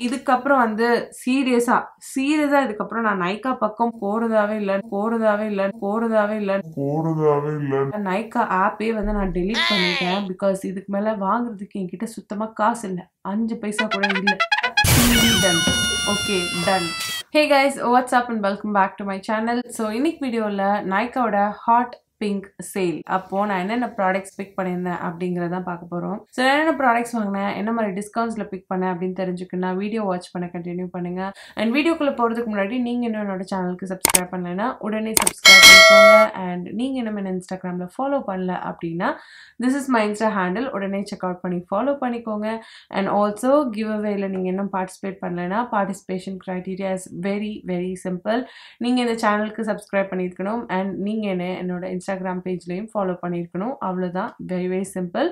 இதுக்கப்புறம் வந்து சீரியஸா சீரியஸா இதுக்கப்புறம் நான் நைக்கா பக்கம் போறதாவே இல்லை போறதாவே இல்லை போறதாவே இல்லை. போறதாவே இல்ல. நைக்கா ஆப்பே வந்து நான் டெலீட் பண்ணிட்டேன் பிகாஸ் இதுக்கு மேல வாங்குறதுக்கு என்கிட்ட சுத்தமா காசு இல்லை. அஞ்சு பைசா கூட இல்லை. Done okay done hey guys what's up and welcome back to my channel so இன்னைக்கு வீடியோவில் நைக்காவோட ஹாட் பிங்க் சேல் அப்போ நான் என்னென்ன ப்ராடக்ட்ஸ் பிக் பண்ணியிருந்தேன் அப்படிங்கிறத பார்க்க போகிறோம் ஸோ என்னென்ன ப்ராடக்ட்ஸ் வாங்கினேன் என்ன மாதிரி டிஸ்கவுண்ட்ஸில் பிக் பண்ணேன் அப்படின்னு தெரிஞ்சுக்கணும்னா வீடியோ வாட்ச் பண்ண கண்டினியூ பண்ணுங்க. அண்ட் வீடியோக்குள்ளே போகிறதுக்கு முன்னாடி நீங்கள் இன்னும் என்னோட சேனலுக்கு சப்ஸ்கிரைப் பண்ணலைன்னா உடனே சப்ஸ்கிரைப் பண்ணிக்கோங்க. அண்ட் நீங்கள் இன்னும் என்ன இன்ஸ்டாகிராமில் ஃபாலோ பண்ணல அப்படின்னா this is my insta handle உடனே செக் அவுட் பண்ணி ஃபாலோ பண்ணிக்கோங்க. அண்ட் ஆல்சோ கிவ் அவேல நீங்கள் இன்னும் பார்ட்டிசிபேட் பண்ணலைன்னா participation criteria is very very simple நீங்கள் இந்த சேனலுக்கு சப்ஸ்கிரைப் பண்ணியிருக்கணும். அண்ட் நீங்கள் என்ன என்னோட இன்ஸ்டாகிராம் பேஜ்லேயும் ஃபாலோ பண்ணியிருக்கணும். அவ்வளோதான் வெரி வெரி சிம்பிள்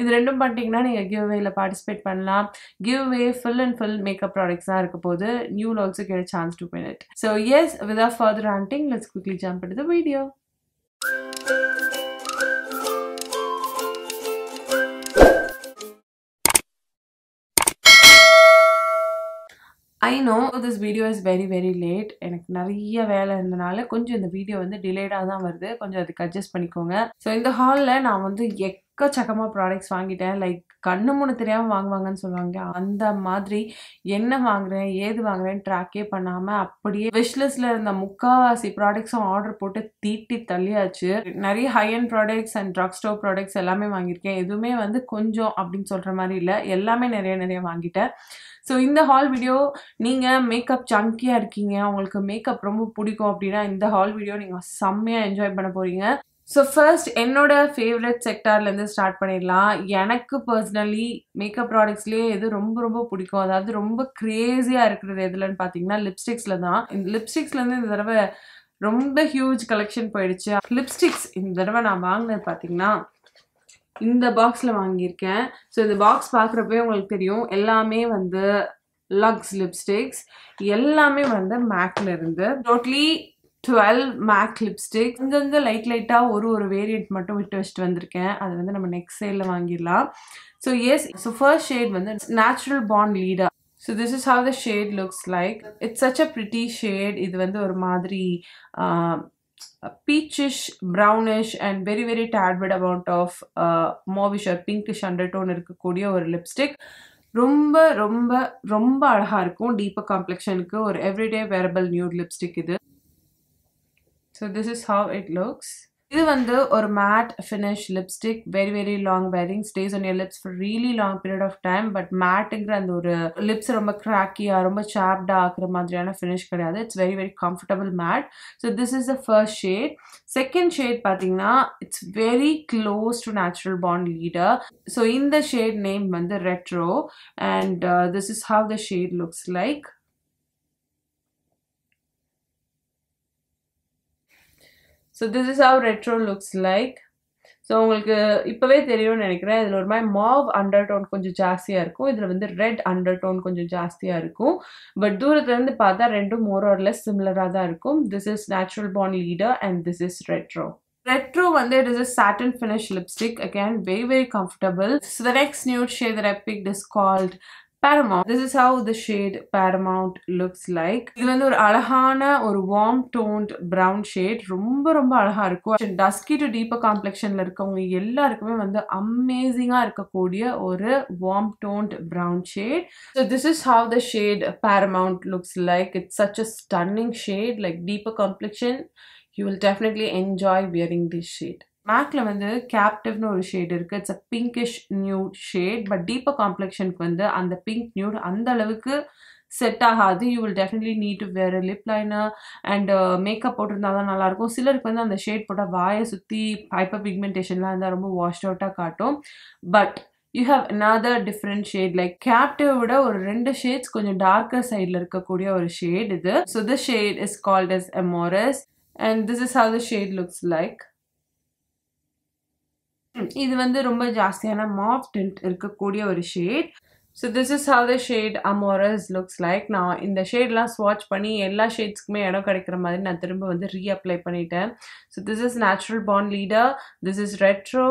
இது ரெண்டும் பண்ணிட்டீங்கன்னா நீங்கள் கிவ் வேயில் பார்ட்டிசிபேட் பண்ணலாம். Giveaway full and full makeup products தான் இருக்க போது you also get chance to win it so yes without further ஆண்டிங் let's quickly jump into the video I know this video is very very late எனக்கு நிறைய வேலை இருந்தனால கொஞ்சம் இந்த video வந்து டிலேடாக தான் வருது. கொஞ்சம் அதுக்கு அட்ஜஸ்ட் பண்ணிக்கோங்க. ஸோ இந்த ஹாலில் நான் வந்து எக் எக்கச்சக்கமாக ப்ராடக்ட்ஸ் வாங்கிட்டேன். லைக் கண்ணு மூணு தெரியாமல் வாங்குவாங்கன்னு சொல்லுவாங்க. அந்த மாதிரி என்ன வாங்குறேன் ஏது வாங்குறேன் ட்ராக்கே பண்ணாமல் அப்படியே விஷ்லிஸ்டில் இருந்த முக்காவாசி ப்ராடக்ட்ஸும் ஆர்டர் போட்டு தீட்டி தள்ளியாச்சு. நிறைய high end products and drugstore products எல்லாமே வாங்கியிருக்கேன். எதுவுமே வந்து கொஞ்சம் அப்படின்னு சொல்கிற மாதிரி இல்லை. எல்லாமே நிறைய நிறைய வாங்கிட்டேன். ஸோ இந்த ஹால் வீடியோ நீங்கள் மேக்கப் சங்கியாக இருக்கீங்க. உங்களுக்கு மேக்கப் ரொம்ப பிடிக்கும் அப்படின்னா இந்த ஹால் வீடியோ நீங்கள் செம்மையாக என்ஜாய் பண்ண போகிறீங்க ஸோ ஃபர்ஸ்ட் என்னோட ஃபேவரட் செக்டார்லேருந்து ஸ்டார்ட் பண்ணிடலாம். எனக்கு பர்சனலி மேக்கப் ப்ராடக்ட்ஸ்லேயே எது ரொம்ப ரொம்ப பிடிக்கும். அதாவது ரொம்ப க்ரேஸியாக இருக்கிறது எதுலன்னு பார்த்தீங்கன்னா லிப்ஸ்டிக்ஸில் தான். இந்த லிப்ஸ்டிக்ஸ்லேருந்து இந்த தடவை ரொம்ப ஹியூஜ் கலெக்ஷன் போயிடுச்சு. லிப்ஸ்டிக்ஸ் இந்த தடவை நான் வாங்கினது பார்த்தீங்கன்னா இந்த பாக்ஸில் வாங்கியிருக்கேன். ஸோ இந்த பாக்ஸ் பார்க்குறப்பே உங்களுக்கு தெரியும் எல்லாமே வந்து லக்ஸ் லிப்ஸ்டிக்ஸ் எல்லாமே வந்து மேக்ல இருந்து. டோட்டலி டுவெல் மேக் லிப்ஸ்டிக் இங்கங்கே லைட் லைட்டாக ஒரு ஒரு வேரியண்ட் மட்டும் விட்டு வச்சுட்டு வந்திருக்கேன். அது வந்து நம்ம நெக்ஸ்ட் சைடில் வாங்கிடலாம். So yes so first shade வந்து natural bond leader so this is how the shade looks like it's such a pretty shade இது வந்து ஒரு மாதிரி peachish brownish and very very tad bit amount of mauvish or pinkish undertone இருக்கக்கூடிய ஒரு lipstick ரொம்ப ரொம்ப ரொம்ப அழகாக இருக்கும். டீப்பர் காம்ப்ளெக்ஷனுக்கு ஒரு எவ்ரிடே வேரபிள் நியூட் லிப்ஸ்டிக் இது. So this is how it looks இது வந்து ஒரு matte finish lipstick very very long wearing stays on your lips for really long period of time but மேட்டுங்கிற அந்த ஒரு லிப்ஸ் ரொம்ப கிராக்கியாக ரொம்ப சாப்டாக ஆக்குற மாதிரியான ஃபினிஷ் கிடையாது. It's very very comfortable matte so this is the first shade second shade பார்த்தீங்கன்னா it's very close to natural bond leader so இந்த shade name வந்து Retro and this is how the shade looks like so this is how Retro looks like so உங்களுக்கு இப்போவே தெரியும்னு நினைக்கிறேன். இதில் ஒரு மாதிரி மாவ் அண்டர் டோன் கொஞ்சம் ஜாஸ்தியாக இருக்கும். இதில் வந்து ரெட் அண்டர் டோன் கொஞ்சம் ஜாஸ்தியாக இருக்கும். பட் தூரத்துலேருந்து பார்த்தா ரெண்டும் மோர் ஆர் லெஸ் சிமிலராக தான் இருக்கும். This is natural born leader and this is Retro Retro one there is a satin finish lipstick. Again very very comfortable. So the next nude shade that I picked is called Paramount. This is how the shade Paramount looks like இது வந்து ஒரு அழகான ஒரு warm toned brown shade ரொம்ப ரொம்ப அழகா இருக்கும். Dusky to deeper காம்ப்ளெக்ஷன்ல இருக்கவங்க எல்லாருக்குமே வந்து அமேசிங்கா இருக்கக்கூடிய ஒரு warm toned brown shade so this is how the shade Paramount looks like it's such a stunning shade like deeper complexion you will definitely enjoy wearing this shade மேக்ல வந்து கேப்டிவ்னு ஒரு shade இருக்கு. It's a pinkish nude shade but deeper காம்ப்ளெக்ஷனுக்கு வந்து அந்த pink nude அந்த அளவுக்கு set ஆகாது. You will definitely need to வேறு லிப் லைனர் அண்ட் மேக்கப் போட்டிருந்தா தான் நல்லாயிருக்கும். சிலருக்கு வந்து அந்த ஷேட் போட்டால் வாயை சுற்றி ஹைப்பர் பிக்மெண்டேஷன்லாம் இருந்தால் ரொம்ப வாஷ்ட் அவுட்டாக காட்டும். But you have another different shade like Captive விட ஒரு ரெண்டு ஷேட்ஸ் கொஞ்சம் டார்க்கர் சைடில் இருக்கக்கூடிய ஒரு ஷேட் இது. So this shade is called as Amorous and this is how the shade looks like இது வந்து ரொம்ப ஜாஸ்தியான மாப் டிண்ட் இருக்கக்கூடிய ஒரு shade. So this is how the shade Amorous looks like நான் இந்த ஷேட்லாம் ஸ்வாட்ச் பண்ணி எல்லா ஷேட்ஸ்க்குமே இடம் கிடைக்கிற மாதிரி நான் திரும்ப வந்து ரீஅப்ளை பண்ணிட்டேன். So this is natural bond leader this is Retro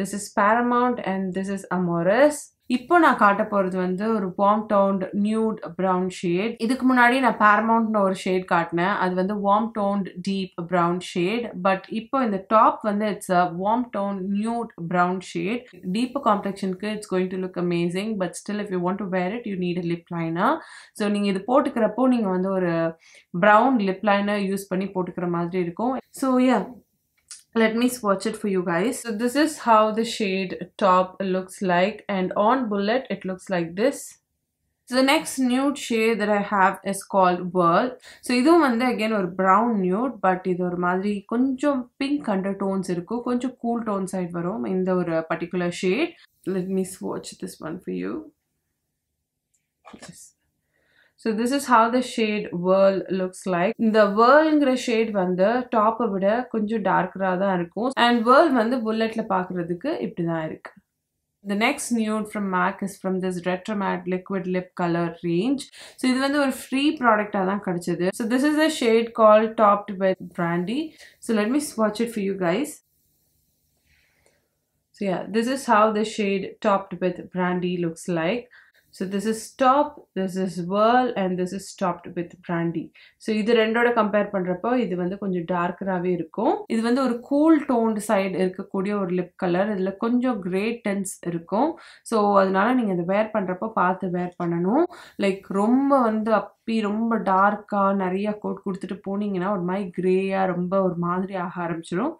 this is Paramount and this is Amorous இப்போ நான் காட்ட போகிறது வந்து ஒரு warm toned nude brown shade இதுக்கு முன்னாடி நான் பேரமௌண்ட்னு ஒரு ஷேட் காட்டினேன். அது வந்து warm toned deep brown shade but இப்போ இந்த டாப் வந்து it's a warm tone nude brown shade deep காம்ப்ளெக்ஷனுக்கு it's going to look amazing but still if you want to wear it you need lip liner so நீங்கள் இது போட்டுக்கிறப்போ நீங்கள் வந்து ஒரு brown lip liner use பண்ணி போட்டுக்கிற மாதிரி இருக்கும். So yeah let me swatch it for you guys so this is how the shade top looks like and on bullet it looks like this so the next nude shade that I have is called Whirl. So இதுவும் வந்து again ஒரு brown nude but இது ஒரு மாதிரி கொஞ்சம் pink undertones இருக்கும் கொஞ்சம் cool tone side வரும் இந்த ஒரு particular shade. Let me swatch this one for you. Yes. So this is how the shade whirl looks like இந்த வேர்ல்ங்கிற ஷேட் வந்து டாப்பை விட கொஞ்சம் டார்க்கராக தான் இருக்கும் அண்ட் வேர்ல் வந்து புல்லெட்டில் பார்க்குறதுக்கு இப்படி தான் இருக்கு The next nude from MAC is from this Retromat Liquid Lip Color range. So இது வந்து ஒரு ஃப்ரீ ப்ராடக்டாக தான் கிடைச்சது so this is a shade called topped with brandy so let me ஸ்வாட்ச் it for you guys So yeah, this is how the shade topped with brandy looks like. So this is Taupe this is whirl and this is topped with brandy. So இது ரெண்டோட compare பண்ணுறப்போ இது வந்து கொஞ்சம் டார்க்கராகவே இருக்கும். இது வந்து ஒரு கூல் டோன்டு சைடு இருக்கக்கூடிய ஒரு லிப் கலர் இதில் கொஞ்சம் கிரே டென்ஸ் இருக்கும். ஸோ அதனால நீங்கள் இதை வேர் பண்ணுறப்போ பார்த்து வேர் பண்ணணும். லைக் ரொம்ப வந்து அப்பி ரொம்ப டார்க்காக நிறைய கோட் கொடுத்துட்டு போனீங்கன்னா ஒரு மாதிரி கிரேயாக ரொம்ப ஒரு மாதிரி ஆக ஆரம்பிச்சிடும்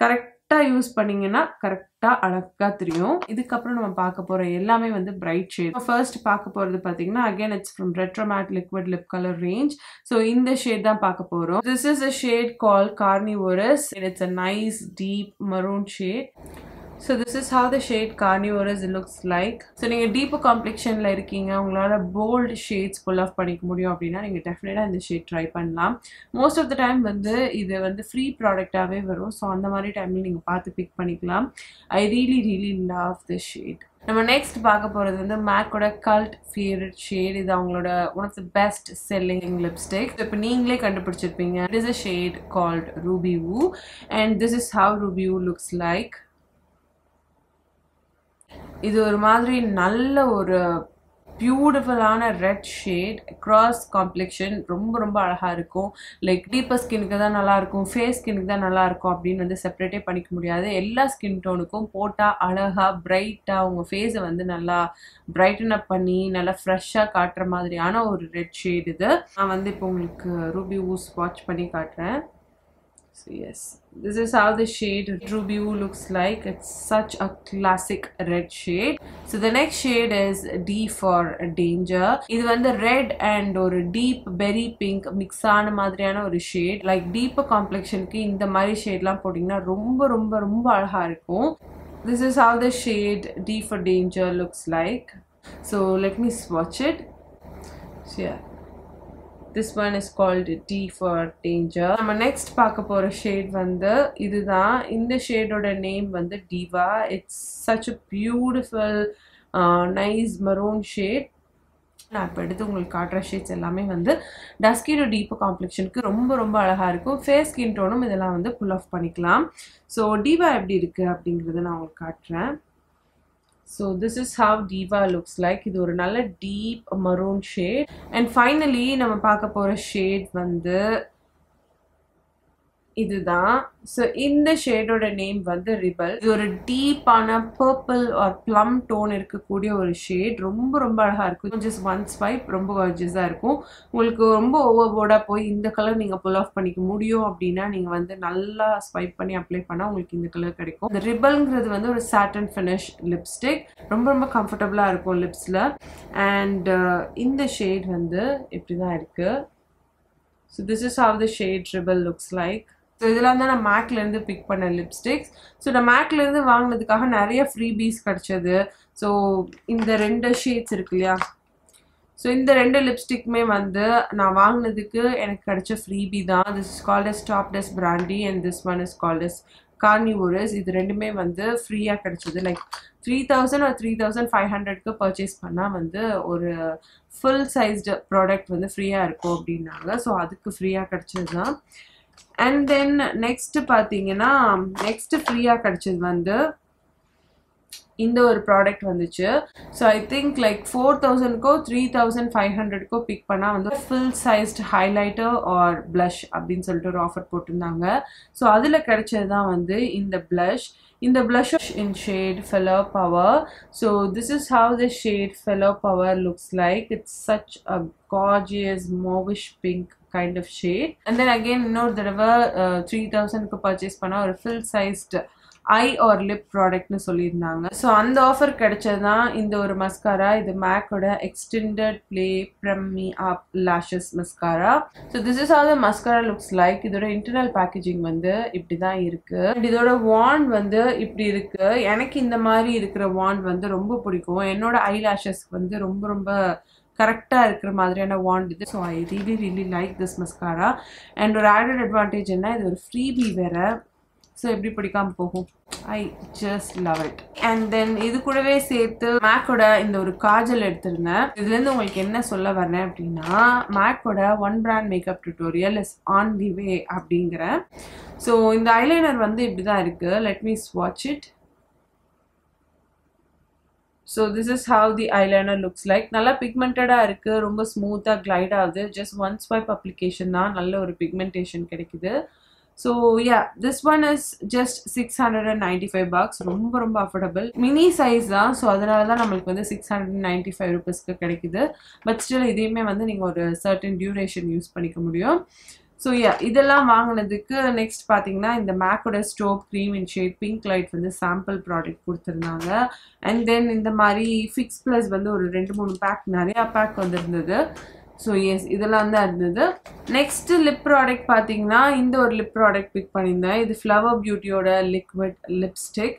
கரெக்ட் கரெக்டாக யூஸ் பண்ணிங்கன்னா கரெக்டாக அழகாக தெரியும். இதுக்கப்புறம் நம்ம பார்க்க போகிற எல்லாமே வந்து பிரைட் ஷேட் ஃபர்ஸ்ட் பார்க்க போகிறது பார்த்தீங்கன்னா again it's from Retro Matte liquid lip colour range so இந்த ஷேட் தான் பார்க்க போகிறோம் this is a shade call Carnivorous it's a nice deep maroon shade so this is how the shade Carnivorous looks like so நீங்கள் deep காம்ப்ளெக்ஷனில் இருக்கீங்க உங்களால் bolt shades pull of பண்ணிக்க முடியும் அப்படின்னா நீங்கள் டெஃபினட்டாக இந்த ஷேட் ட்ரை பண்ணலாம். மோஸ்ட் ஆஃப் த டைம் வந்து இது வந்து ஃப்ரீ ப்ராடக்டாகவே வரும். ஸோ அந்த மாதிரி டைமில் நீங்கள் பார்த்து பிக் பண்ணிக்கலாம். I really really love the shade நம்ம நெக்ஸ்ட் பார்க்க போகிறது வந்து மேக்கோட கல்ட் ஃபேவரட் ஷேட் இது அவங்களோட one of the best selling lipstick இப்போ நீங்களே கண்டுபிடிச்சிருப்பீங்க. It is a shade called Ruby Woo and this is how Ruby Woo looks like இது ஒரு மாதிரி நல்ல ஒரு பியூட்டிஃபுல்லான ரெட் ஷேட் க்ராஸ் காம்ப்ளெக்ஷன் ரொம்ப ரொம்ப அழகாக இருக்கும். லைக் டீப்பர் ஸ்கின்னுக்கு தான் நல்லாயிருக்கும் ஃபேஸ் ஸ்கின்னுக்கு தான் நல்லாயிருக்கும் அப்படின்னு வந்து செப்பரேட்டே பண்ணிக்க முடியாது. எல்லா ஸ்கின் டோனுக்கும் போட்டால் அழகாக பிரைட்டாக உங்கள் ஃபேஸை வந்து நல்லா பிரைட்டன் அப் பண்ணி நல்லா ஃப்ரெஷ்ஷாக காட்டுற மாதிரியான ஒரு ரெட் ஷேட் இது. நான் வந்து இப்போ உங்களுக்கு ரூபி ஊஸ் வாட்ச் பண்ணி காட்டுறேன். So yes, this is how the shade Ruby Woo looks like. It's such a classic red shade. So the next shade is D for Danger. இது வந்து ரெட் அண்ட் ஒரு டீப் பெரி பிங்க் மிக்ஸ் ஆன மாதிரியான ஒரு shade like deep காம்ப்ளெக்ஷனுக்கு இந்த மாதிரி ஷேட்லாம் போட்டிங்கன்னா ரொம்ப ரொம்ப ரொம்ப அழகாக இருக்கும் This is how the shade D for Danger looks like. So let me swatch it. So yeah. This one is called D for Danger நம்ம நெக்ஸ்ட் பார்க்க போகிற ஷேட் வந்து இதுதான். இந்த ஷேடோட நேம் வந்து Diva it's such a beautiful nice maroon shade நான் இப்போ எடுத்து உங்களுக்கு காட்டுற ஷேட்ஸ் எல்லாமே வந்து டஸ்கிடோ டீப் காம்ப்ளெக்ஷனுக்கு ரொம்ப ரொம்ப அழகாக இருக்கும். ஃபேஸ் ஸ்கின் டோனும் இதெல்லாம் வந்து புல் ஆஃப் பண்ணிக்கலாம். ஸோ டிவா எப்படி இருக்குது அப்படிங்கிறத நான் உங்களுக்கு காட்டுறேன். So this is how Diva looks like இது ஒரு நல்ல deep maroon shade and finally நம்ம பார்க்க போகிற ஷேட் வந்து இதுதான். ஸோ இந்த ஷேடோட நேம் வந்து ரிபல் இது ஒரு டீப்பான பர்பிள் ஆர் ப்ளம் டோன் இருக்கக்கூடிய ஒரு ஷேட் ரொம்ப ரொம்ப அழகாக இருக்கும். ஜஸ்ட் ஒன் ஸ்வைப் ரொம்ப கார்ஜஸாக இருக்கும். உங்களுக்கு ரொம்ப ஓவர் போர்டாக போய் இந்த கலர் நீங்கள் புல் ஆஃப் பண்ணிக்க முடியும் அப்படின்னா நீங்கள் வந்து நல்லா ஸ்வைப் பண்ணி அப்ளை பண்ணால் உங்களுக்கு இந்த கலர் கிடைக்கும். இந்த ரிபல்ங்கிறது வந்து ஒரு சாட்டன் ஃபினிஷ் லிப்ஸ்டிக் ரொம்ப ரொம்ப கம்ஃபர்டபுளாக இருக்கும் லிப்ஸில் அண்ட் uh, இந்த ஷேட் வந்து இப்படி தான் இருக்குது so this is how the shade Rebel looks like so இதெல்லாம் தான் நான் மேக்லேருந்து பிக் பண்ண லிப்ஸ்டிக்ஸ் ஸோ நான் மேக்லேருந்து வாங்கினதுக்காக நிறைய ஃப்ரீபீஸ் கிடச்சது. ஸோ இந்த ரெண்டு ஷேட்ஸ் இருக்கு இல்லையா? ஸோ இந்த ரெண்டு லிப்ஸ்டிக்குமே வந்து நான் வாங்கினதுக்கு எனக்கு கிடைச்ச ஃப்ரீபி தான். This is called as topped with Brandy and this one is called as Carnivorous இது ரெண்டுமே வந்து ஃப்ரீயாக கிடச்சிது. லைக் த்ரீ தௌசண்ட் ஒரு த்ரீ தௌசண்ட் ஃபைவ் ஹண்ட்ரட்க்கு பர்ச்சேஸ் பண்ணால் வந்து ஒரு ஃபுல் சைஸ்டு ப்ராடக்ட் வந்து ஃப்ரீயாக இருக்கும் அப்படின்னாங்க. ஸோ அதுக்கு ஃப்ரீயாக கிடச்சது தான். அண்ட் தென் நெக்ஸ்ட் பார்த்தீங்கன்னா நெக்ஸ்ட் ஃப்ரீயாக கிடைச்சது வந்து இந்த ஒரு ப்ராடக்ட் வந்துச்சு. So I think like four தௌசண்ட்க்கோ three thousand five ஹண்ட்ரட்க்கோ பிக் பண்ணால் வந்து full sized highlighter or blush அப்படின்னு சொல்லிட்டு ஒரு ஆஃபர் போட்டிருந்தாங்க. ஸோ அதில் கிடைச்சது தான் வந்து இந்த ப்ளஷ் இந்த blush in shade Fellow power so this is how the shade Fellow power looks like it's such a gorgeous mauvish pink kind of shade and then again இன்னொரு தடவை த்ரீ தௌசண்ட்க்கு பர்ச்சேஸ் பண்ணால் ஒரு full sized eye or lip ப்ராடக்ட்னு சொல்லியிருந்தாங்க. So அந்த offer கிடைச்சது தான் இந்த ஒரு மஸ்காரா இது மேக்கோட extended play perm me up lashes mascara so this is how the mascara looks like இதோட இன்டர்னல் பேக்கேஜிங் வந்து இப்படி தான் இருக்கு. அண்ட் இதோட வாண்ட் வந்து இப்படி இருக்கு. எனக்கு இந்த மாதிரி இருக்கிற வாண்ட் வந்து ரொம்ப பிடிக்கும். என்னோட ஐ லாஷஸ்க்கு வந்து ரொம்ப ரொம்ப கரெக்டாக இருக்கிற மாதிரியான வாண்ட் இது. So I really really like this mascara and ஒரு ஆடட் அட்வான்டேஜ் என்ன இது ஒரு ஃப்ரீபி வேற. ஸோ எப்படி பிடிக்காம போகும்? I just love it and then இது கூடவே சேர்த்து மேக்கோட இந்த ஒரு காஜல் எடுத்திருந்தேன். இதுலேருந்து உங்களுக்கு என்ன சொல்ல வரேன் அப்படின்னா மேக்கோட one brand makeup tutorial is on the way அப்படிங்கிற. ஸோ இந்த ஐலைனர் வந்து இப்படி தான் இருக்குது let me swatch it so this is how the eyeliner looks like நல்லா பிக்மெண்டடாக இருக்குது ரொம்ப ஸ்மூத்தாக கிளைட் ஆகுது. ஜஸ்ட் ஒன் ஸ்வைப் அப்ளிகேஷன் தான். நல்ல ஒரு பிக்மெண்டேஷன் கிடைக்குது. So yeah this one is just six hundred and ninety five bucks ரொம்ப ரொம்ப அஃபோர்டபுள் மினி சைஸ் தான். ஸோ அதனால தான் நம்மளுக்கு வந்து six hundred and ninety five ருபீஸ்க்கு கிடைக்குது. பட் ஸ்டில் இதையுமே வந்து நீங்கள் ஒரு சர்டன் டியூரேஷன் யூஸ் பண்ணிக்க முடியும். ஸோ யா இதெல்லாம் வாங்கினதுக்கு நெக்ஸ்ட் பார்த்தீங்கன்னா இந்த மேக்கோட strobe cream in shade pink light வந்து சாம்பிள் ப்ராடக்ட் கொடுத்துருந்தாங்க. அண்ட் தென் இந்த மாதிரி ஃபிக்ஸ் ப்ளஸ் வந்து ஒரு ரெண்டு மூணு பேக் நிறையா பேக் வந்திருந்தது. ஸோ எஸ் இதெல்லாம் தான் இருந்தது. நெக்ஸ்ட்டு லிப் ப்ராடக்ட் பார்த்தீங்கன்னா இந்த ஒரு லிப் ப்ராடக்ட் பிக் பண்ணியிருந்தேன். இது ஃப்ளவர் பியூட்டியோட லிக்விட் லிப்ஸ்டிக்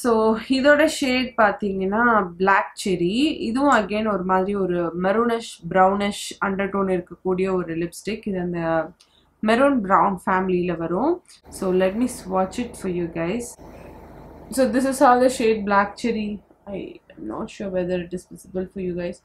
ஸோ இதோட ஷேட் பார்த்தீங்கன்னா பிளாக் செரி இதுவும் அகெயின் ஒரு மாதிரி ஒரு மெரூனிஷ் ப்ரௌனிஷ் அண்டர் டோன் இருக்கக்கூடிய ஒரு லிப்ஸ்டிக் இது அந்த மெரூன் ப்ரௌன் ஃபேமிலியில் வரும். So let me swatch it for you guys so this is how the shade Black Cherry I not sure whether it is visible for you guys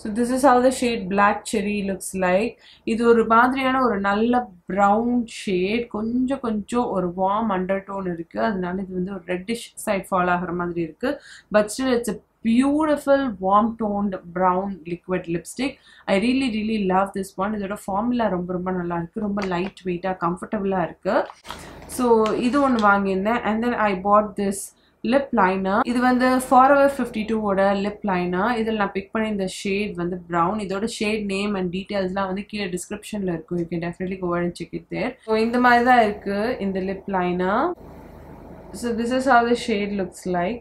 so this is how the shade Black Cherry looks like இது ஒரு மாதிரியான ஒரு நல்ல brown shade கொஞ்சம் கொஞ்சம் ஒரு warm under tone இருக்குது அதனால இது வந்து ஒரு ரெட்டிஷ் சைட் ஃபால் ஆகிற மாதிரி இருக்குது but still it's beautiful warm toned brown liquid lipstick I really really love this one இதோட ஃபார்முலா ரொம்ப ரொம்ப நல்லா இருக்குது ரொம்ப லைட் வெயிட்டாக கம்ஃபர்டபுளாக இருக்குது ஸோ இது ஒன்று வாங்கியிருந்தேன். And then I bought this lip liner இது வந்து ஃபார் அவர் ஃபிஃப்டி டூவோட லிப் லைனர் இதில் நான் பிக் பண்ணி இந்த ஷேட் வந்து ப்ரௌன் இதோட ஷேட் நேம் அண்ட் டீட்டெயில்ஸ்லாம் வந்து கீழே டிஸ்கிரிப்ஷனில் இருக்கும். You can definitely go and check it there so இந்த மாதிரி தான் இருக்குது இந்த lip liner so this is how the shade looks like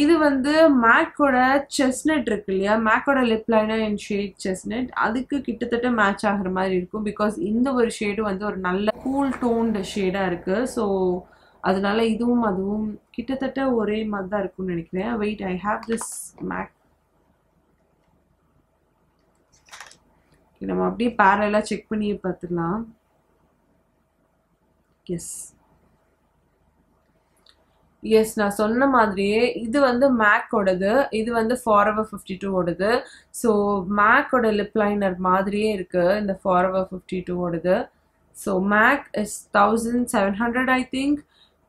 இது வந்து மேக்கோட செஸ்னட் இருக்கு இல்லையா? மேக்கோட lip liner and shade chestnut அதுக்கு கிட்டத்தட்ட மேட்ச் ஆகிற மாதிரி இருக்கும். பிகாஸ் இந்த ஒரு ஷேடும் வந்து ஒரு நல்ல கூல் டோன்டு ஷேடாக இருக்குது ஸோ அதனால இதுவும் அதுவும் கிட்டத்தட்ட ஒரே மாதிரி தான் இருக்கும்னு நினைக்கிறேன். Wait I have this MAC நம்ம அப்படியே பேரலாக செக் பண்ணி பார்த்துடலாம். எஸ் எஸ் நான் சொன்ன மாதிரியே இது வந்து மேக்கோடது இது வந்து ஃபார்எவர் ஃபிஃப்டி டூவோடது ஸோ மேக்கோட லிப் லைனர் மாதிரியே இருக்குது இந்த forever fifty டூவோடது so MAC is thousand seven hundred I think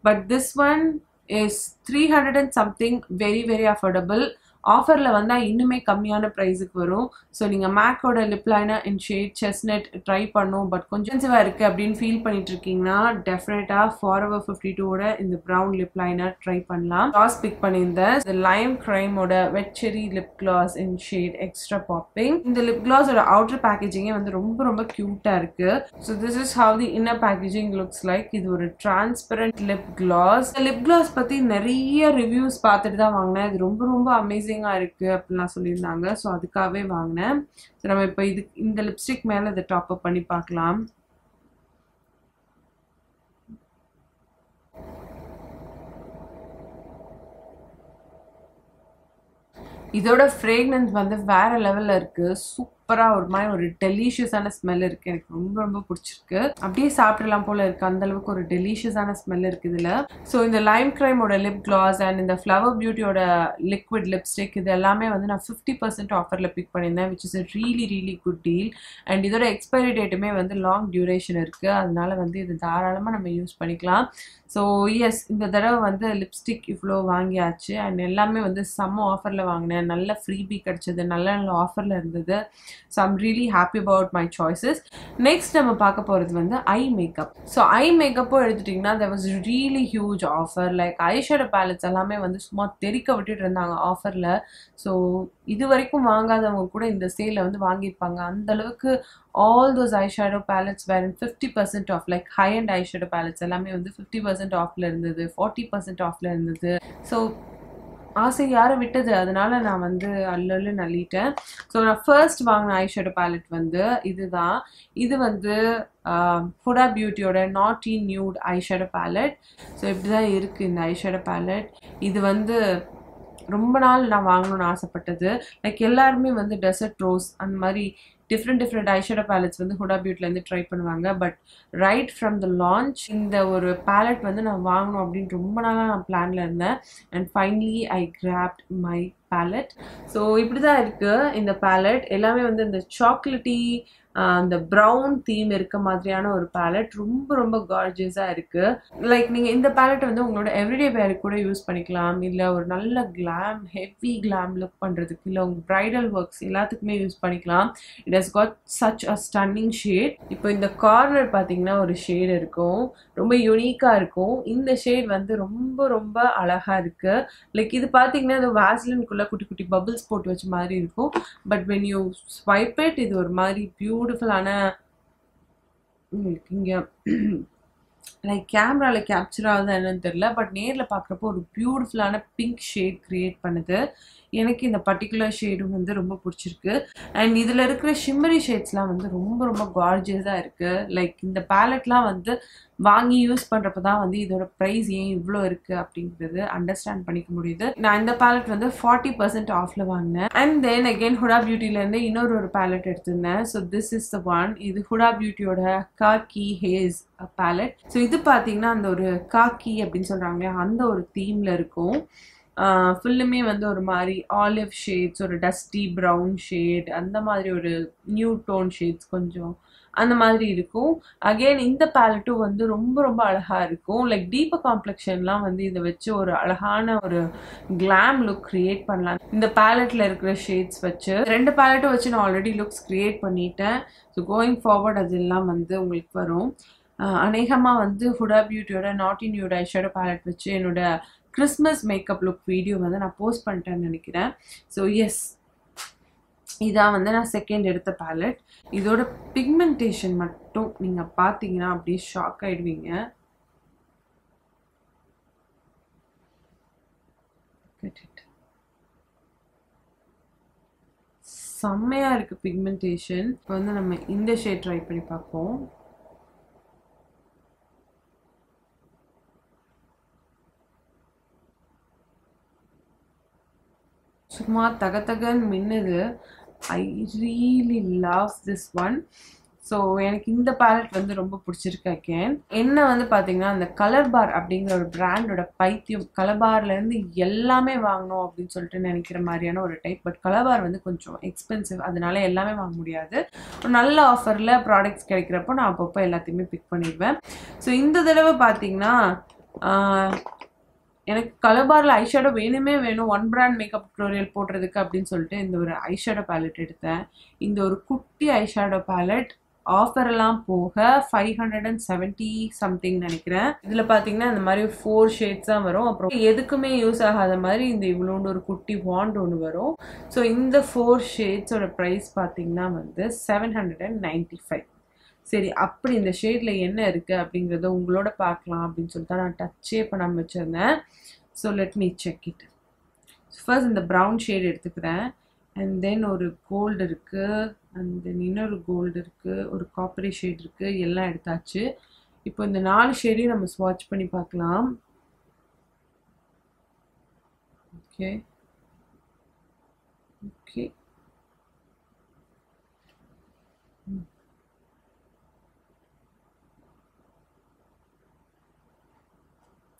but this one is 300 and something very very affordable ஆஃபரில் வந்தால் இன்னுமே கம்மியான ப்ரைஸுக்கு வரும். ஸோ நீங்கள் மேக்கோட lip liner in shade chestnut try பண்ணும். பட் கொஞ்சம் சிவாக இருக்குது அப்படின்னு ஃபீல் பண்ணிட்டு இருக்கீங்கன்னா டெஃபினட்டாக ஃபார் அவர் ஃபிஃப்டி டூவோட இந்த ப்ரௌன் லிப் லைனர் ட்ரை பண்ணலாம். கிளாஸ் பிக் பண்ணியிருந்தேன். இந்த Lime க்ரைமோட wet cherry lip gloss in shade extra popping இந்த லிப் கிளாஸோட அவுட்டர் பேக்கேஜிங்கே வந்து ரொம்ப ரொம்ப க்யூட்டாக இருக்குது so this is how the inner packaging looks like இது ஒரு transparent lip gloss lip gloss பற்றி நிறைய ரிவ்யூஸ் பார்த்துட்டு தான் வாங்கினேன். இது ரொம்ப ரொம்ப அமேசிங் அமேசிங்காக இருக்குது அப்படிலாம் சொல்லியிருந்தாங்க. ஸோ அதுக்காகவே வாங்கினேன். ஸோ நம்ம இப்போ இது இந்த லிப்ஸ்டிக் மேலே இதை டாப் அப் பண்ணி பார்க்கலாம். இதோட ஃப்ரேக்னன்ஸ் வந்து வேற லெவலில் இருக்குது சூப்பர் சூப்பராக ஒரு மாதிரி ஒரு டெலிஷியஸான ஸ்மெல் இருக்குது எனக்கு ரொம்ப ரொம்ப பிடிச்சிருக்கு. அப்படியே சாப்பிடலாம் போல இருக்குது அந்த அளவுக்கு ஒரு டெலிஷியஸான ஸ்மெல் இருக்குது இதில். ஸோ இந்த லைம் கிரைமோட லிப் கிளாஸ் அண்ட் இந்த ஃப்ளவர் பியூட்டியோட லிக்விட் லிப்ஸ்டிக் இது எல்லாமே வந்து நான் ஃபிஃப்டி பர்சன்ட் ஆஃபரில் பிக் பண்ணியிருந்தேன் which is really really good deal and இதோட எக்ஸ்பைரி டேட்டுமே வந்து லாங் டியூரேஷன் இருக்குது அதனால வந்து இது தாராளமாக நம்ம யூஸ் பண்ணிக்கலாம். ஸோ எஸ் இந்த தடவை வந்து லிப்ஸ்டிக் இவ்வளோ வாங்கியாச்சு. அண்ட் எல்லாமே வந்து செம்ம ஆஃபரில் வாங்கினேன். நல்ல ஃப்ரீபி கிடச்சிது. நல்ல நல்ல ஆஃபரில் இருந்தது. So I'm really happy about my choices next நம்ம பார்க்க போகிறது வந்து ஐ மேக்கப் ஸோ ஐ மேக்கப்பும் எடுத்துட்டிங்கன்னா there was really huge offer like eyeshadow palettes எல்லாமே வந்து சும்மா தெறிக்க விட்டுட்டு இருந்தாங்க ஆஃபரில் ஸோ இது வரைக்கும் வாங்காதவங்க கூட இந்த சேலில் வந்து வாங்கியிருப்பாங்க. அந்த அளவுக்கு all those eye shadow palettes were fifty percent off like high and eye shadow palettes எல்லாமே வந்து ஃபிஃப்டி பர்சன்ட் ஆஃப்ல இருந்தது ஃபார்ட்டி பர்சன்ட் ஆஃப்ல இருந்தது. ஸோ ஆசை யாரும் விட்டது. அதனால நான் வந்து அல்லு நள்ளிட்டேன். ஸோ நான் ஃபர்ஸ்ட் வாங்கின ஐஷேடோ பேலட் வந்து இதுதான். இது வந்து Huda பியூட்டியோட naughty nude eyeshadow palette so இப்படி தான் இருக்குது இந்த ஐஷேடோ பேலட் இது வந்து ரொம்ப நாள் நான் வாங்கணும்னு ஆசைப்பட்டது. லைக் எல்லாருமே வந்து டெசர்ட் ரோஸ் அந்த மாதிரி டிஃப்ரெண்ட் டிஃப்ரெண்ட் ஐஷேடோ பேலட்ஸ் வந்து ஹுடா பியூட்டிலேருந்து ட்ரை பண்ணுவாங்க. But right from the launch இந்த ஒரு பேலட் வந்து நான் வாங்கணும் அப்படின்னு ரொம்ப நாளாக நான் பிளானில் இருந்தேன். And finally I grabbed my palette so இப்படி தான் இருக்குது இந்த பேலட் எல்லாமே வந்து இந்த சாக்லேட்டி அந்த ப்ரௌன் தீம் இருக்க மாதிரியான ஒரு பேலட் ரொம்ப ரொம்ப கார்ஜியஸாக இருக்குது லைக் நீங்கள் இந்த பேலட் வந்து உங்களோட எவ்ரிடே வேருக்கு கூட யூஸ் பண்ணிக்கலாம். இல்லை ஒரு நல்ல கிளாம் ஹெவி கிளாம் லுக் பண்ணுறதுக்கு இல்லை உங்கள் ப்ரைடல் ஒர்க்ஸ் எல்லாத்துக்குமே யூஸ் பண்ணிக்கலாம். It has got such a stunning shade இப்போ இந்த கார்னர் பார்த்தீங்கன்னா ஒரு ஷேட் இருக்கும். ரொம்ப யூனிக்காக இருக்கும். இந்த ஷேட் வந்து ரொம்ப ரொம்ப அழகாக இருக்குது லைக் இது பார்த்தீங்கன்னா இந்த வேஸ்லின்குள்ளே குட்டி குட்டி பபிள்ஸ் போட்டு வச்ச மாதிரி இருக்கும். But when you swipe it இது ஒரு மாதிரி பியூட்டிஃபுல்லான இங்கே லைக் கேமராவில் கேப்சர் ஆகுதா என்னன்னு தெரில பட் நேரில் பார்க்குறப்போ ஒரு பியூட்டிஃபுல்லான பிங்க் ஷேட் க்ரியேட் பண்ணுது. எனக்கு இந்த பர்டிகுலர் ஷேடும் வந்து ரொம்ப பிடிச்சிருக்கு. அண்ட் இதில் இருக்கிற ஷிம்மரி ஷேட்ஸ்லாம் வந்து ரொம்ப ரொம்ப கார்ஜியஸாக இருக்குது லைக் இந்த பேலட்லாம் வந்து வாங்கி யூஸ் பண்ணுறப்ப தான் வந்து இதோட ப்ரைஸ் ஏன் இவ்வளோ இருக்குது அப்படிங்கிறது அண்டர்ஸ்டாண்ட் பண்ணிக்க முடியுது. நான் இந்த பேலட் வந்து ஃபார்ட்டி பர்சன்ட் ஆஃபில் வாங்கினேன். அண்ட் தென் அகெயின் ஹுடா பியூட்டிலேருந்து இன்னொரு ஒரு பேலட் எடுத்திருந்தேன். So this is the one இது ஹுடா பியூட்டியோட காக்கி ஹேஸ் பேலட் ஸோ இது பார்த்தீங்கன்னா அந்த ஒரு காக்கி அப்படின்னு சொல்கிறாங்களே அந்த ஒரு தீமில் இருக்கும். ஃபுல்லுமே வந்து ஒரு மாதிரி ஆலிவ் ஷேட்ஸ் ஒரு டஸ்டி ப்ரௌன் ஷேட் அந்த மாதிரி ஒரு நியூ டோன் ஷேட்ஸ் கொஞ்சம் அந்த மாதிரி இருக்கும். அகெயின் இந்த பேலட்டும் வந்து ரொம்ப ரொம்ப அழகாக இருக்கும். லைக் டீப் காம்ப்ளெக்ஷன்லாம் வந்து இதை வச்சு ஒரு அழகான ஒரு கிளாம் லுக் க்ரியேட் பண்ணலாம். இந்த பேலட்டில் இருக்கிற ஷேட்ஸ் வச்சு ரெண்டு பேலட்டும் வச்சு நான் ஆல்ரெடி லுக்ஸ் க்ரியேட் பண்ணிட்டேன். ஸோ கோயிங் ஃபார்வர்ட் அதெல்லாம் வந்து உங்களுக்கு வரும். அநேகமாக வந்து ஹுடா பியூட்டியோட naughty nude eyeshadow palette வச்சு என்னோட கிறிஸ்மஸ் மேக்கப் லுக் வீடியோ வந்து நான் போஸ்ட் பண்ணிட்டேன்னு நினைக்கிறேன். ஸோ எஸ் இதான் வந்து நான் செகண்ட் எடுத்த பேலட் இதோட பிக்மெண்டேஷன் மட்டும் நீங்கள் பார்த்தீங்கன்னா அப்படியே ஷாக் ஆகிடுவீங்க செம்மையாக இருக்குது பிக்மெண்டேஷன் இப்போ வந்து நம்ம இந்த ஷேட் ட்ரை பண்ணி பார்ப்போம். சும்மா தக தகன்னு மின்னுது. I really love this one so எனக்கு இந்த பேலட் வந்து ரொம்ப பிடிச்சிருக்கு அகேன் என்ன வந்து பார்த்தீங்கன்னா அந்த கலர் பார் அப்படிங்கிற ஒரு பிராண்டோட பைத்தியம் கலர் பார்லேருந்து எல்லாமே வாங்கணும் அப்படின்னு சொல்லிட்டு நினைக்கிற மாதிரியான ஒரு டைப் பட் கலர் பார் வந்து கொஞ்சம் எக்ஸ்பென்சிவ் அதனால எல்லாமே வாங்க முடியாது. ஒரு நல்ல ஆஃபரில் ப்ராடக்ட்ஸ் கிடைக்கிறப்போ நான் அப்பப்போ எல்லாத்தையுமே பிக் பண்ணிடுவேன். ஸோ இந்த தடவை பார்த்தீங்கன்னா எனக்கு கலபாரில் ஐஷேடோ வேணுமே வேணும் ஒன் பிராண்ட் மேக்கப் டுட்டோரியல் போடுறதுக்கு அப்படின்னு சொல்லிட்டு இந்த ஒரு ஐஷேடோ பேலட் எடுத்தேன். இந்த ஒரு குட்டி ஐஷேடோ பேலட் ஆஃபர் எல்லாம் போக five hundred and seventy something நினைக்கிறேன். இதில் பார்த்தீங்கன்னா இந்த மாதிரி ஃபோர் ஷேட்ஸ் தான் வரும். அப்புறம் எதுக்குமே யூஸ் ஆகாத மாதிரி இந்த இவ்வளோண்டு ஒரு குட்டி வாண்ட் ஒன்று வரும். ஸோ இந்த ஃபோர் ஷேட்ஸோட ப்ரைஸ் பார்த்தீங்கன்னா வந்து seven hundred and ninety five சரி அப்படி இந்த ஷேடில் என்ன இருக்குது அப்படிங்கிறத உங்களோட பார்க்கலாம் அப்படின்னு சொல்லிட்டு நான் டச்சே பண்ணாமல் வச்சுருந்தேன். So let me check it first இந்த ப்ரௌன் ஷேட் எடுத்துக்கிறேன். அண்ட் தென் ஒரு கோல்டு இருக்குது அண்ட் தென் இன்னொரு கோல்டு இருக்குது ஒரு காப்பரி ஷேட் இருக்குது எல்லாம் எடுத்தாச்சு. இப்போ இந்த நாலு ஷேடையும் நம்ம ஸ்வாட்ச் பண்ணி பார்க்கலாம். ஓகே ஓகே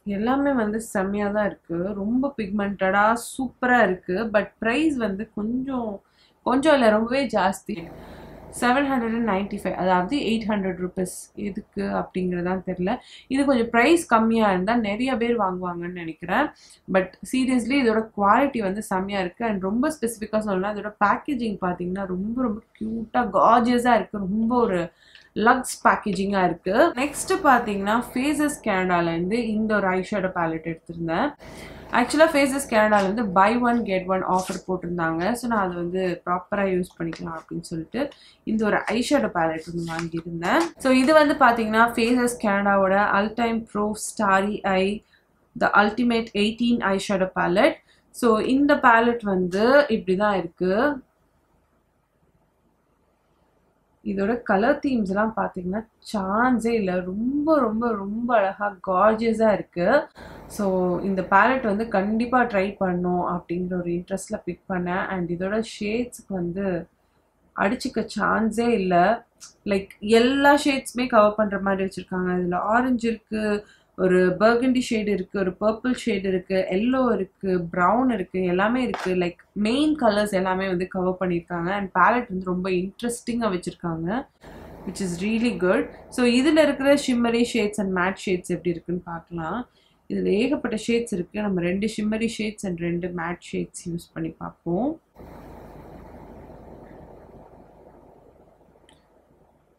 எல்லாமே வந்து செம்மையாக தான் இருக்குது ரொம்ப பிக்மெண்டடாக சூப்பராக இருக்குது பட் ப்ரைஸ் வந்து கொஞ்சம் கொஞ்சம் இல்லை ரொம்பவே ஜாஸ்தி. Seven hundred and ninety five அதாவது எயிட் ஹண்ட்ரட் ருபீஸ் எதுக்கு அப்படிங்கிறதான் தெரில இது கொஞ்சம் ப்ரைஸ் கம்மியாக இருந்தால் நிறைய பேர் வாங்குவாங்கன்னு நினைக்கிறேன். பட் சீரியஸ்லி இதோட குவாலிட்டி வந்து செம்மையாக இருக்குது அண்ட் ரொம்ப ஸ்பெசிஃபிக்காக சொல்லலாம் இதோட பேக்கேஜிங் பார்த்தீங்கன்னா ரொம்ப ரொம்ப க்யூட்டாக கார்ஜியஸாக இருக்குது ரொம்ப ஒரு லக்ஸ் பேக்கேஜிங்காக இருக்குது நெக்ஸ்ட்டு பார்த்தீங்கன்னா ஃபேஸஸ் கேனடாலேருந்து இந்த ஒரு ஐஷேடோ பேலட் எடுத்திருந்தேன். ஆக்சுவலாக Faces கேனடாலேருந்து buy one get one offer போட்டிருந்தாங்க. ஸோ நான் அதை வந்து ப்ராப்பராக யூஸ் பண்ணிக்கலாம் அப்படின்னு சொல்லிட்டு இந்த ஒரு ஐஷேடோ பேலட் வந்து வாங்கியிருந்தேன். ஸோ இது வந்து பார்த்தீங்கன்னா Faces கேனடாவோட Ultime pro starry eye the ultimate eighteen eyeshadow palette so இந்த பேலட் வந்து இப்படி தான் இருக்குது இதோட கலர் தீம்ஸ்லாம் பார்த்தீங்கன்னா சான்ஸே இல்லை. ரொம்ப ரொம்ப ரொம்ப அழகாக கார்ஜியஸாக இருக்குது ஸோ இந்த பேலட் வந்து கண்டிப்பாக ட்ரை பண்ணும் அப்படிங்கிற ஒரு இன்ட்ரெஸ்டில் பிக் பண்ணேன். அண்ட் இதோட ஷேட்ஸுக்கு வந்து அடிச்சுக்க சான்ஸே இல்லை. லைக் எல்லா ஷேட்ஸுமே கவர் பண்ணுற மாதிரி வச்சுருக்காங்க. இதில் ஆரஞ்சு இருக்குது ஒரு பர்கண்டி ஷேடு இருக்குது ஒரு பர்பிள் ஷேடு இருக்குது எல்லோ இருக்குது ப்ரௌன் இருக்குது எல்லாமே இருக்குது லைக் மெயின் கலர்ஸ் எல்லாமே வந்து கவர் பண்ணியிருக்காங்க. அண்ட் பேலட் வந்து ரொம்ப இன்ட்ரெஸ்டிங்காக வச்சுருக்காங்க. Which is really good so இதில் இருக்கிற shimmery shades and matte shades எப்படி இருக்குன்னு பார்க்கலாம். இதில் ஏகப்பட்ட ஷேட்ஸ் இருக்குது நம்ம ரெண்டு ஷிம்மரி ஷேட்ஸ் அண்ட் ரெண்டு மேட் ஷேட்ஸ் யூஸ் பண்ணி பார்ப்போம்.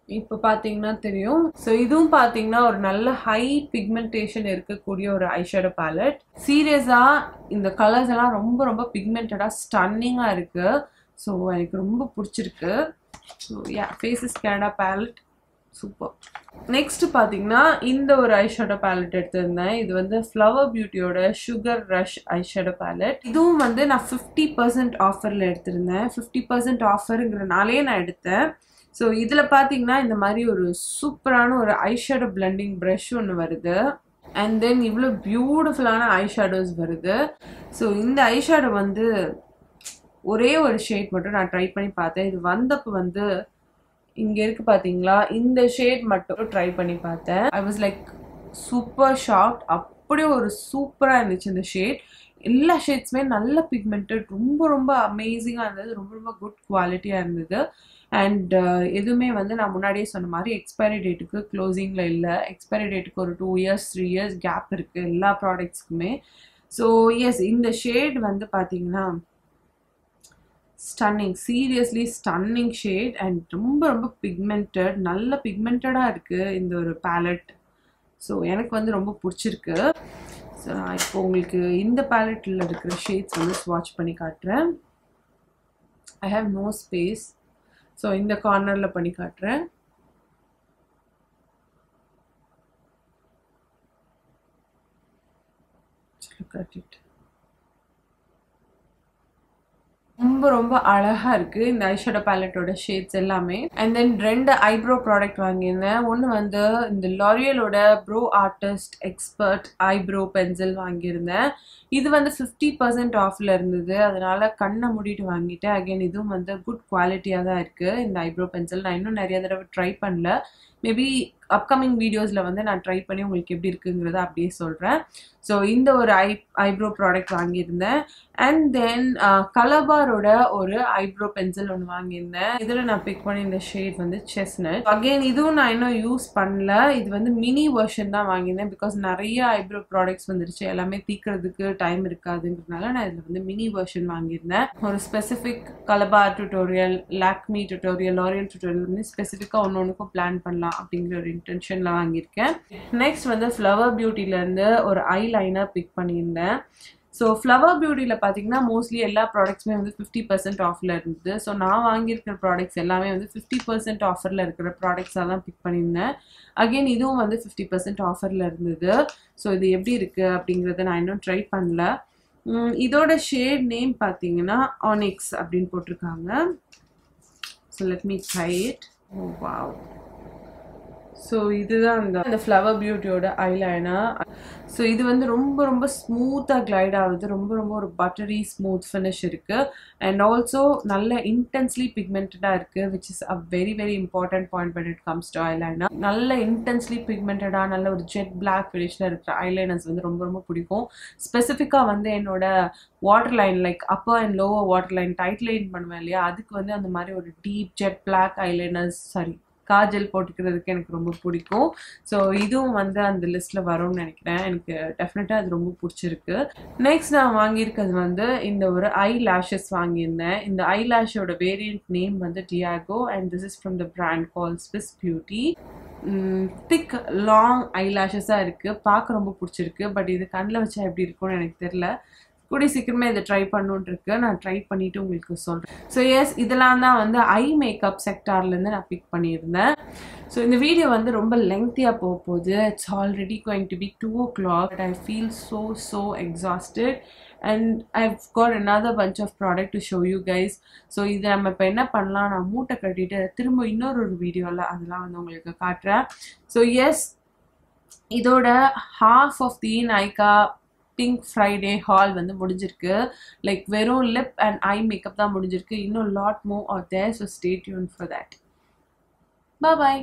இப்போ பார்த்தீங்கன்னா தெரியும். ஸோ இதுவும் பார்த்தீங்கன்னா ஒரு நல்ல ஹை பிக்மெண்டேஷன் இருக்கக்கூடிய ஒரு ஐஷேடோ பேலட் சீரியஸாக இந்த கலர்ஸ் எல்லாம் ரொம்ப ரொம்ப பிக்மெண்டடாக ஸ்டன்னிங்காக இருக்குது ஸோ எனக்கு ரொம்ப பிடிச்சிருக்கு. So yeah Faces Canada palette super next பார்த்தீங்கன்னா இந்த ஒரு ஐஷேடோ பேலட் எடுத்திருந்தேன். இது வந்து ஃப்ளவர் பியூட்டியோட சுகர் ரஷ் ஐஷேடோ பேலட் இதுவும் வந்து நான் ஃபிஃப்டி பர்சன்ட் ஆஃபரில் எடுத்திருந்தேன். ஃபிஃப்டி பர்சன்ட் ஆஃபருங்கிறனாலே நான் எடுத்தேன். ஸோ இதில் பார்த்தீங்கன்னா இந்த மாதிரி ஒரு சூப்பரான ஒரு ஐஷேடோ பிளண்டிங் ப்ரஷ் ஒன்று வருது. அண்ட் தென் இவ்வளோ பியூட்டிஃபுல்லான ஐஷேடோஸ் வருது. ஸோ இந்த ஐஷேடோ வந்து ஒரே ஒரு ஷேட் மட்டும் நான் ட்ரை பண்ணி பார்த்தேன். இது வந்தப்போ வந்து இங்கே இருக்கு பார்த்தீங்களா இந்த ஷேட் மட்டும் ட்ரை பண்ணி பார்த்தேன். I was like super short அப்படியே ஒரு சூப்பராக இருந்துச்சு இந்த ஷேட் எல்லா ஷேட்ஸுமே நல்ல பிக்மெண்டட் ரொம்ப ரொம்ப அமேசிங்காக இருந்தது. ரொம்ப ரொம்ப குட் குவாலிட்டியாக இருந்தது. அண்ட் uh, எதுவுமே வந்து நான் முன்னாடியே சொன்ன மாதிரி எக்ஸ்பைரி டேட்டுக்கு க்ளோசிங்கில் இல்லை. எக்ஸ்பைரி டேட்டுக்கு ஒரு two years three years gap இருக்குது எல்லா ப்ராடக்ட்ஸ்க்குமே ஸோ எஸ் இந்த ஷேட் வந்து பார்த்தீங்கன்னா stunning seriously stunning shade and ரொம்ப ரொம்ப பிக்மெண்டட் நல்ல பிக்மெண்டடாக இருக்குது இந்த ஒரு பேலட் ஸோ எனக்கு வந்து ரொம்ப பிடிச்சிருக்கு. ஸோ நான் இப்போ உங்களுக்கு இந்த பேலட்டில் இருக்கிற ஷேட்ஸ் வந்து ஸ்வாட்ச் பண்ணி காட்டுறேன். I have no space so இந்த கார்னரில் பண்ணி காட்டுறேன். காட்டிட்டு. ரொம்ப ரொம்ப அழகா இருக்கு. இந்த ஐஷேடோ பேலட்டோட ஷேட்ஸ் எல்லாமே. அண்ட் தென் ரெண்டு ஐப்ரோ ப்ராடக்ட் வாங்கியிருந்தேன். ஒன்று வந்து இந்த லாரியலோட pro artist expert eyebrow pencil வாங்கியிருந்தேன். இது வந்து ஃபிஃப்டி பர்சன்ட் ஆஃபில் இருந்தது. அதனால கண்ணை மூடிட்டு வாங்கிட்டேன். அகைன் இதுவும் வந்து குட் குவாலிட்டியாக தான் இருக்குது இந்த ஐப்ரோ பென்சில் நான் இன்னும் நிறைய தடவை ட்ரை பண்ணல. மேபி அப்கமிங் வீடியோஸில் வந்து நான் ட்ரை பண்ணி உங்களுக்கு எப்படி இருக்குங்கிறத அப்படியே சொல்கிறேன் ஸோ இந்த ஒரு ஐ ஐப்ரோ ப்ராடக்ட் வாங்கியிருந்தேன். அண்ட் தென் கலபாரோட ஒரு ஐப்ரோ பென்சில் ஒன்று வாங்கியிருந்தேன். இதில் நான் பிக் பண்ணி இந்த ஷேட் வந்து செஸ்னட் அகெயின் இதுவும் நான் இன்னும் யூஸ் பண்ணல. இது வந்து மினி வெர்ஷன் தான் வாங்கியிருந்தேன். பிகாஸ் நிறைய ஐப்ரோ ப்ராடக்ட்ஸ் வந்துருச்சு. எல்லாமே தீக்கிறதுக்கு டைம் இருக்காதுங்கிறதுனால நான் இதில் வந்து மினி வெர்ஷன் வாங்கியிருந்தேன். ஒரு specific Colorbar tutorial Lakme tutorial L'Oreal tutorial வந்து ஸ்பெசிஃபிக்காக ஒன்று ஒன்றுக்கும் பிளான் பண்ணலாம். அப்படிங்கிற ஒரு இன்டென்ஷனில் வாங்கியிருக்கேன். நெக்ஸ்ட் வந்து ஃப்ளவர் பியூட்டிலேருந்து ஒரு ஐ லைனர் பிக் பண்ணியிருந்தேன். ஸோ ஃப்ளவர் பியூட்டியில் பார்த்தீங்கன்னா மோஸ்ட்லி எல்லா ப்ராடக்ட்ஸுமே வந்து ஃபிஃப்டி பர்சன்ட் ஆஃபரில் இருந்தது. ஸோ நான் வாங்கியிருக்கிற ப்ராடக்ட்ஸ் எல்லாமே வந்து ஃபிஃப்டி பர்சன்ட் ஆஃபரில் இருக்கிற ப்ராடக்ட்ஸாக தான் பிக் பண்ணியிருந்தேன். அகெயின் இதுவும் வந்து ஃபிஃப்டி பர்சன்ட் ஆஃபரில் இருந்தது. ஸோ இது எப்படி இருக்குது அப்படிங்கிறத நான் இன்னும் ட்ரை பண்ணல. இதோட ஷேட் நேம் பார்த்தீங்கன்னா ஆனிக்ஸ் அப்படின்னு போட்டிருக்காங்க. So let me try it oh wow so இதுதான் அந்த அந்த ஃப்ளவர் பியூட்டியோட ஐலைனர் ஸோ இது வந்து ரொம்ப ரொம்ப ஸ்மூத்தாக கிளைட் ஆகுது. ரொம்ப ரொம்ப ஒரு பட்டரி ஸ்மூத் ஃபினிஷ் இருக்குது அண்ட் ஆல்சோ நல்ல இன்டென்ஸ்லி பிக்மெண்டடாக இருக்குது which is a very very important point but it comes to eyeliner நல்ல இன்டென்ஸ்லி பிக்மெண்டடாக நல்ல ஒரு ஜெட் பிளாக் ஃபினிஷில் இருக்கிற ஐலைனர்ஸ் வந்து ரொம்ப ரொம்ப பிடிக்கும். ஸ்பெசிஃபிக்காக வந்து என்னோட water line like upper and lower water line tight line பண்ணுவேன் இல்லையா? அதுக்கு வந்து அந்த மாதிரி ஒரு deep jet black eyeliners sorry kajal போட்டுக்கிறதுக்கு எனக்கு ரொம்ப பிடிக்கும். ஸோ இதுவும் வந்து அந்த லிஸ்ட்டில் வரும்னு நினைக்கிறேன். எனக்கு டெஃபினட்டாக அது ரொம்ப பிடிச்சிருக்கு. நெக்ஸ்ட் நான் வாங்கியிருக்கிறது வந்து இந்த ஒரு ஐ லேஷஸ் வாங்கியிருந்தேன். இந்த ஐ லேஷோட வேரியண்ட் நேம் வந்து Diego and this is from the brand call Swiss Beauty thick long ஐ லேஷஸாக இருக்குது பார்க்க ரொம்ப பிடிச்சிருக்கு. பட் இது கண்ணில் வச்சா எப்படி இருக்கும்னு எனக்கு தெரில கூடிய சீக்கிரமே இதை ட்ரை பண்ணுன்ட்ருக்கு நான் ட்ரை பண்ணிட்டு உங்களுக்கு சொல்கிறேன் ஸோ எஸ் இதெல்லாம் தான் வந்து ஐ மேக்கப் செக்டார்லேருந்து நான் பிக் பண்ணியிருந்தேன். ஸோ இந்த வீடியோ வந்து ரொம்ப லெங்க்த்தியாக போக போகுது. It's already going to be two o'clock but I feel so so exhausted and I've got another bunch of product to show you guys so இது நம்ம இப்போ என்ன பண்ணலாம்? நான் மூட்டை கட்டிட்டு திரும்ப இன்னொரு ஒரு வீடியோவில் அதெல்லாம் வந்து உங்களுக்கு காட்டுறேன். ஸோ எஸ் இதோட half of the Nykaa pink Friday haul வந்து முடிஞ்சிருக்கு. லைக் வெறும் லிப் அண்ட் ஐ மேக்கப் தான் முடிஞ்சிருக்கு. இன்னும் lot more are there so stay tuned for that bye